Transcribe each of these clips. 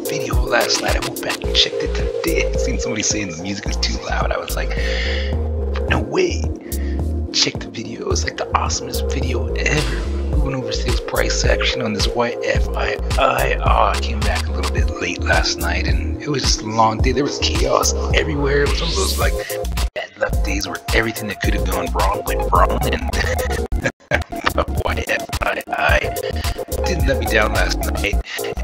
video last night. I went back and checked it today. I seen somebody saying the music is too loud. I was like, no way. Check the video. It's like the awesomest video ever. Moving over sales price action on this YFI. I, oh, I came back a little bit late last night and it was just a long day. There was chaos everywhere. It was one of those like bad luck days where everything that could have gone wrong went wrong and YFI didn't let me down last night.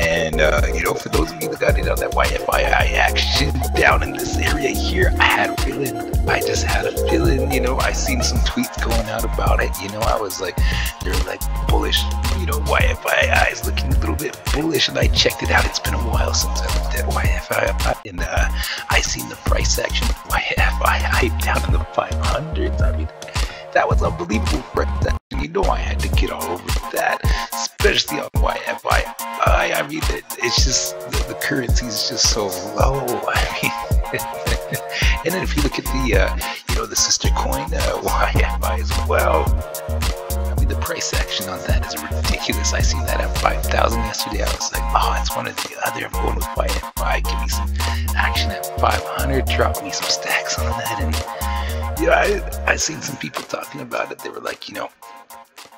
And uh, you know, for those of you that got it on that YFI action down in this area here, I had a feeling. I just had a feeling. You know, I seen some tweets going out about it. You know, I was like, they're like bullish. You know, YFI is looking a little bit bullish, and I checked it out. It's been a while since I looked at YFI, and uh, I seen the price action of YFI down in the 500s. I mean, that was unbelievable. You know, I had to get all over that, especially on YFI. I, I mean, it, it's just the, the currency is just so low. I mean, and then if you look at the, uh, you know, the sister coin uh, YFI as well. I mean, the price action on that is ridiculous. I seen that at 5,000 yesterday. I was like, oh, it's one of the other. I'm going with YFI. Give me some action at 500. Drop me some stacks on that. And, yeah, I, I seen some people talking about it. They were like, you know,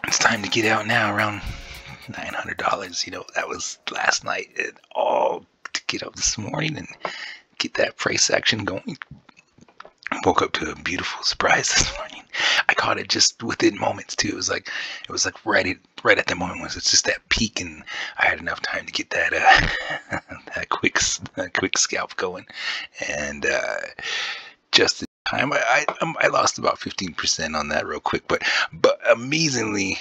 it's time to get out now around $900. You know, that was last night and all to get up this morning and get that price action going. Woke up to a beautiful surprise this morning. I caught it just within moments too. It was like it was like right at right at that moment was it's just that peak and I had enough time to get that uh that quick that quick scalp going and uh just in time I I, I lost about 15% on that real quick but but amazingly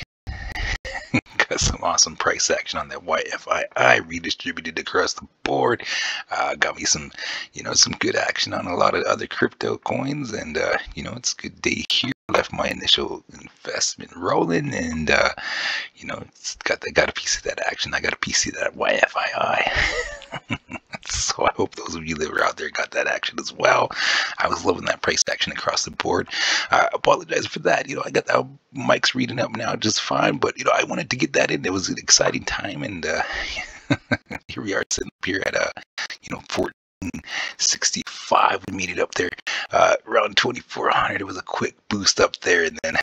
got some awesome price action on that YFI redistributed across the board. Uh, got me some, you know, some good action on a lot of other crypto coins, and uh, you know, it's a good day here. Left my initial investment rolling, and uh, you know, got got a piece of that action. I got a piece of that YFI. so I hope those of you that were out there got that action as well. I was loving that price action across the board. I apologize for that. You know, I got that mic's reading up now just fine, but you know, I wanted to get that in. It was an exciting time, and uh, here we are sitting up here at a, uh, you know, 1465. We made it up there uh, around 2400. It was a quick boost up there, and then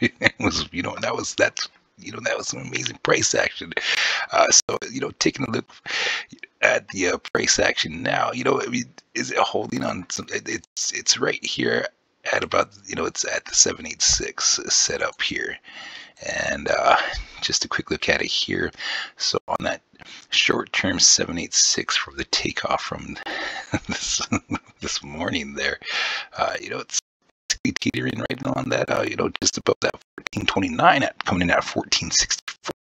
it was, you know, that was that's you know that was some amazing price action. Uh, so you know, taking a look at the uh, price action now, you know, I mean, is it holding on? Some, it's it's right here at about you know it's at the 786 set up here, and uh, just a quick look at it here. So on that short-term 786 from the takeoff from this this morning there, uh, you know it's teetering right now on that, uh, you know, just above that 1429 at coming in at 1464.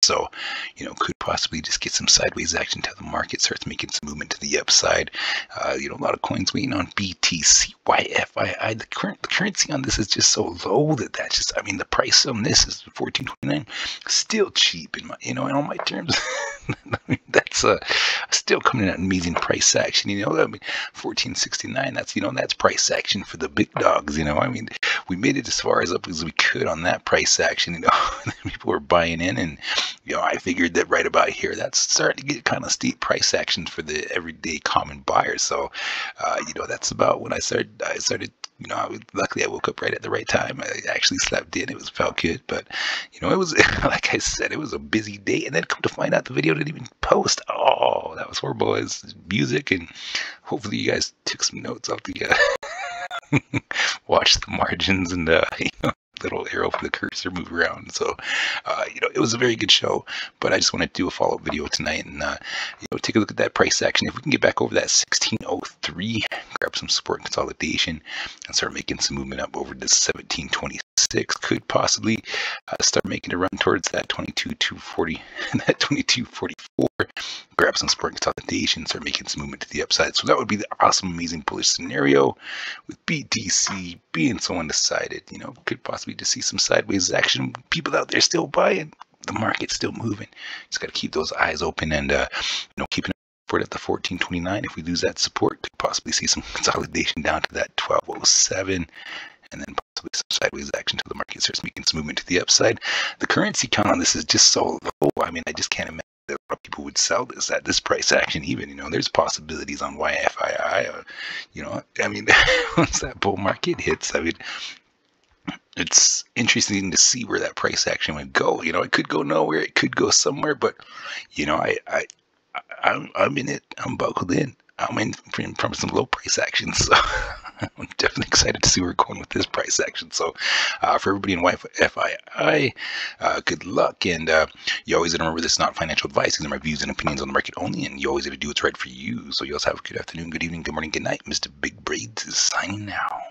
So, you know, could possibly just get some sideways action until the market starts making some movement to the upside. Uh, you know, a lot of coins waiting on BTC, YFI. The current the currency on this is just so low that that's just. I mean, the price on this is 14.29, still cheap in my, you know, in all my terms. That's uh, still coming at amazing price action. You know, I mean, 14.69. That's you know, that's price action for the big dogs. You know, I mean, we made it as far as up as we could on that price action. You know, people were buying in and you know, I figured that right about here, that's starting to get kind of steep price action for the everyday common buyer. So, uh, you know, that's about when I started. I started. You know, I was, luckily I woke up right at the right time. I actually slept in. It was felt good, but you know, it was like I said, it was a busy day. And then come to find out, the video didn't even post. Oh, that was horrible. It's music, and hopefully you guys took some notes off the. Uh, watch the margins and the you know, little arrow for the cursor move around. So, uh, you know, it was a very good show, but I just wanted to do a follow-up video tonight and, uh, you know, take a look at that price action. If we can get back over that 1603, grab some support and consolidation and start making some movement up over this 1726, could possibly uh, start making a run towards that 22,240, that 2244, grab some support and consolidation, start making some movement to the upside. So that would be the awesome, amazing bullish scenario with BTC being so undecided, you know, could possibly just see some sideways action. People out there still buying, the market's still moving. Just got to keep those eyes open and, uh, you know, keeping support at the 1429. If we lose that support, could possibly see some consolidation down to that 1207 and then possibly some sideways action to the market starts making some movement to the upside. The currency count on this is just so low. I mean, I just can't imagine that people would sell this at this price action. Even you know, there's possibilities on YFII. Or, you know, I mean, once that bull market hits, I mean, it's interesting to see where that price action would go. You know, it could go nowhere, it could go somewhere, but you know, I, I, I'm, I'm in it. I'm buckled in. I'm in from some low price action, so I'm definitely excited to see where we're going with this price action. So, uh, for everybody in FII, uh, good luck, and uh, you always remember this is not financial advice. These are my views and opinions on the market only, and you always got to do what's right for you. So, you also have a good afternoon, good evening, good morning, good night. Mr. Big Braids is signing now.